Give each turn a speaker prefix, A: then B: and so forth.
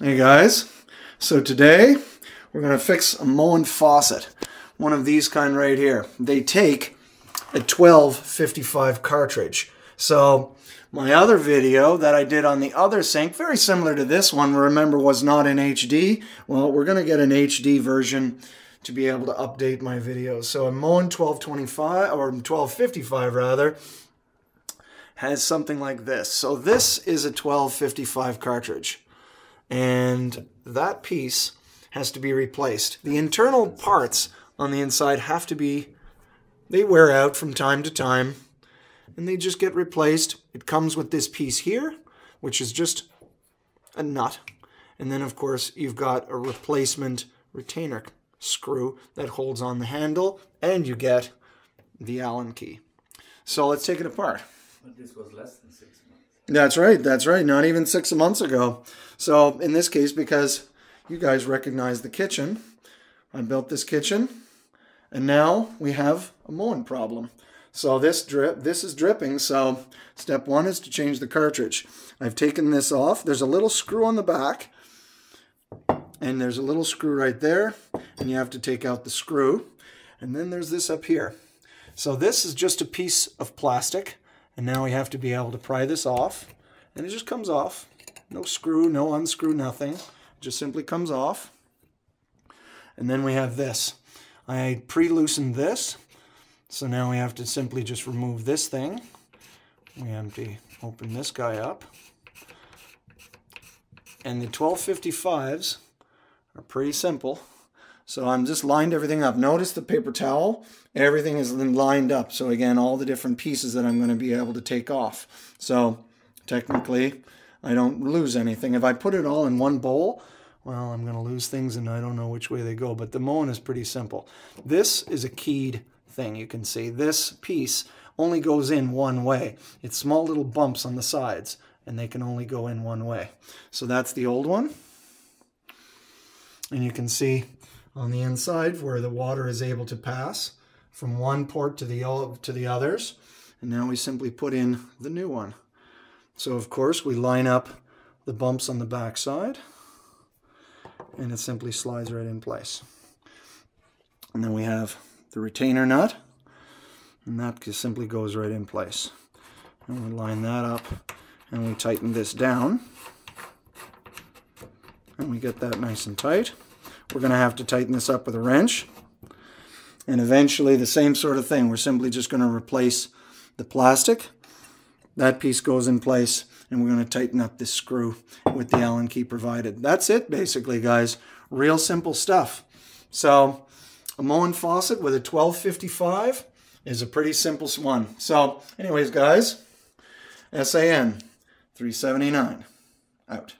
A: Hey guys, so today we're going to fix a Moen faucet, one of these kind right here. They take a 1255 cartridge. So my other video that I did on the other sink, very similar to this one, remember was not in HD. Well, we're going to get an HD version to be able to update my videos. So a Moen 1225 or 1255 rather has something like this. So this is a 1255 cartridge and that piece has to be replaced. The internal parts on the inside have to be, they wear out from time to time and they just get replaced. It comes with this piece here, which is just a nut. And then of course you've got a replacement retainer screw that holds on the handle and you get the Allen key. So let's take it apart.
B: But this was less than six months.
A: That's right. That's right. Not even six months ago. So in this case, because you guys recognize the kitchen, I built this kitchen, and now we have a Moen problem. So this drip, this is dripping. So step one is to change the cartridge. I've taken this off. There's a little screw on the back, and there's a little screw right there, and you have to take out the screw. And then there's this up here. So this is just a piece of plastic and now we have to be able to pry this off. And it just comes off. No screw, no unscrew, nothing. It just simply comes off. And then we have this. I pre-loosened this. So now we have to simply just remove this thing. We to open this guy up. And the 1255s are pretty simple. So I'm just lined everything up. Notice the paper towel, everything is lined up. So again, all the different pieces that I'm going to be able to take off. So technically, I don't lose anything. If I put it all in one bowl, well, I'm going to lose things and I don't know which way they go. But the Moen is pretty simple. This is a keyed thing, you can see. This piece only goes in one way. It's small little bumps on the sides and they can only go in one way. So that's the old one. And you can see on the inside where the water is able to pass from one port to the, to the others. And now we simply put in the new one. So of course we line up the bumps on the back side and it simply slides right in place. And then we have the retainer nut and that just simply goes right in place. And we line that up and we tighten this down and we get that nice and tight. We're going to have to tighten this up with a wrench. And eventually the same sort of thing. We're simply just going to replace the plastic. That piece goes in place and we're going to tighten up this screw with the Allen key provided. That's it basically guys. Real simple stuff. So a Moen faucet with a 1255 is a pretty simple one. So anyways guys, SAN 379 out.